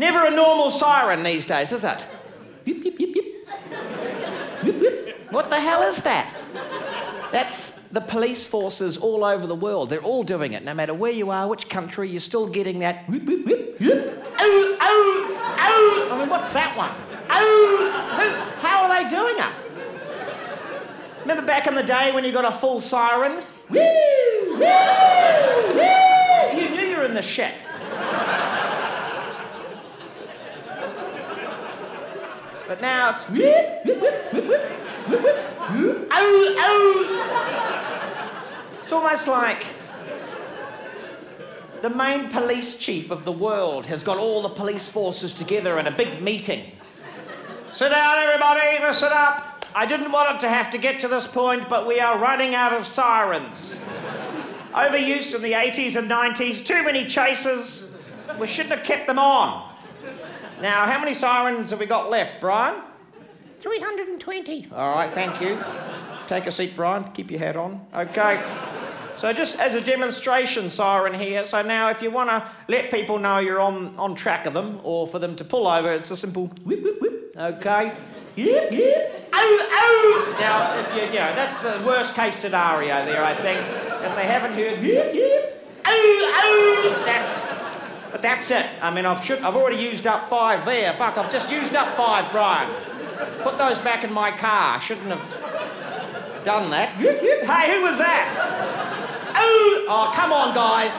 Never a normal siren these days, is it? What the hell is that? That's the police forces all over the world. They're all doing it. No matter where you are, which country, you're still getting that. Oh, oh, oh. I mean, what's that one? Oh, who, how are they doing it? Remember back in the day when you got a full siren? Woo, woo, woo. You knew you were in the shit. But now it's. Oh, oh. It's almost like the main police chief of the world has got all the police forces together in a big meeting. Sit down, everybody, listen up. I didn't want it to have to get to this point, but we are running out of sirens. Overuse in the 80s and 90s, too many chases. We shouldn't have kept them on. Now, how many sirens have we got left, Brian? 320. All right, thank you. Take a seat, Brian. Keep your hat on. Okay. So just as a demonstration siren here, so now if you want to let people know you're on, on track of them or for them to pull over, it's a simple whip, whip, whip. Okay. Yep, yep. Oh, oh. Now, if you, you know, that's the worst case scenario there, I think. If they haven't heard yep, yep. Oh, oh. That's, but that's it. I mean, I've, should, I've already used up five there. Fuck, I've just used up five, Brian. Put those back in my car. I shouldn't have done that. hey, who was that? Oh, oh come on, guys.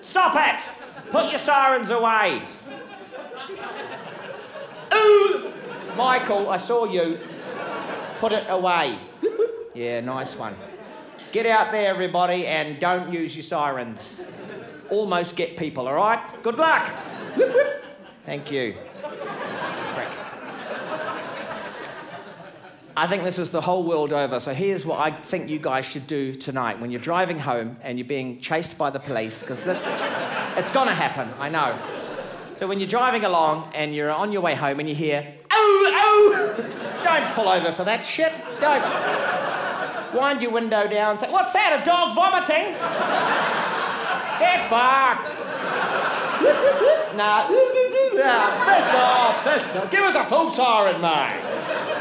Stop it. Put your sirens away. Ooh! Michael, I saw you. Put it away. Yeah, nice one. Get out there, everybody, and don't use your sirens. Almost get people, all right? Good luck. Thank you. I think this is the whole world over. So here's what I think you guys should do tonight when you're driving home and you're being chased by the police, because it's going to happen, I know. So when you're driving along and you're on your way home and you hear, oh, oh, don't pull over for that shit. Don't. Wind your window down say, what's that, a dog vomiting? Fucked. nah, nah, piss off, piss off. Give us a full siren, mate.